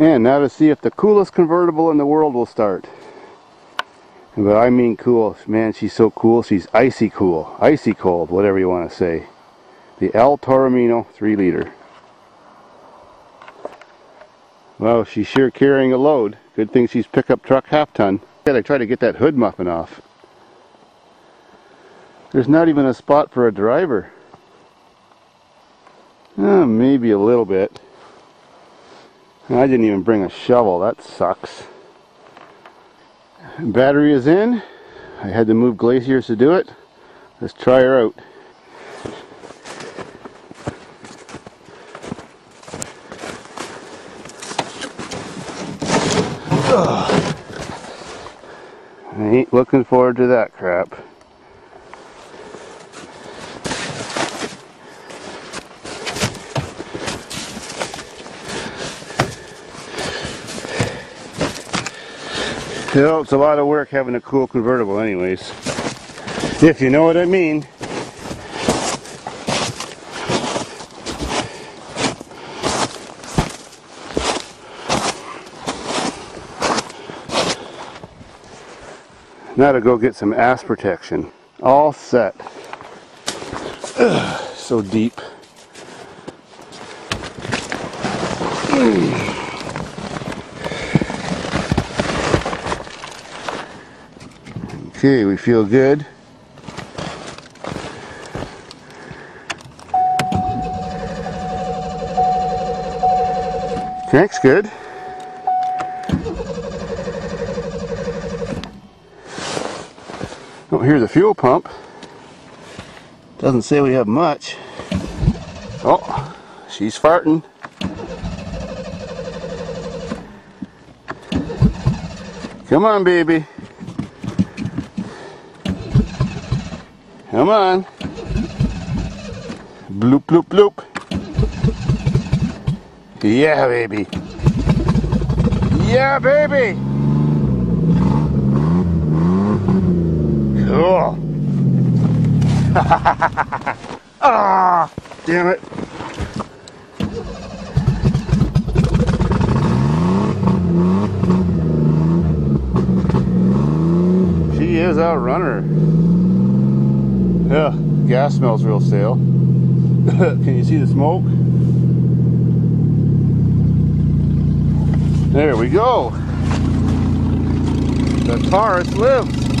And now to see if the coolest convertible in the world will start. But I mean cool. Man, she's so cool. She's icy cool. Icy cold, whatever you want to say. The El Toromino 3 liter. Well, she's sure carrying a load. Good thing she's pickup truck half ton. Gotta try to get that hood muffin off. There's not even a spot for a driver. Oh, maybe a little bit. I didn't even bring a shovel. That sucks. Battery is in. I had to move glaciers to do it. Let's try her out. Ugh. I ain't looking forward to that crap. You know, it's a lot of work having a cool convertible anyways. If you know what I mean. Now to go get some ass protection. All set. Ugh, so deep. Okay, we feel good. Tank's good. Don't hear the fuel pump. Doesn't say we have much. Oh, she's farting. Come on, baby. Come on. Bloop, bloop, bloop. Yeah, baby. Yeah, baby. Cool. ah, damn it. She is a runner. Yeah, gas smells real stale. Can you see the smoke? There we go. The Taurus lives.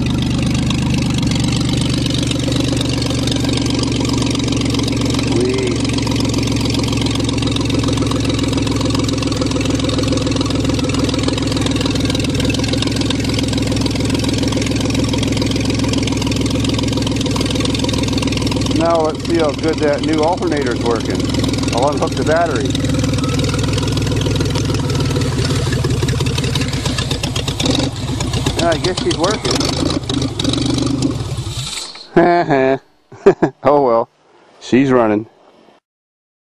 Now let's see how good that new alternator is working. I'll unhook the battery. I guess she's working. oh well, she's running.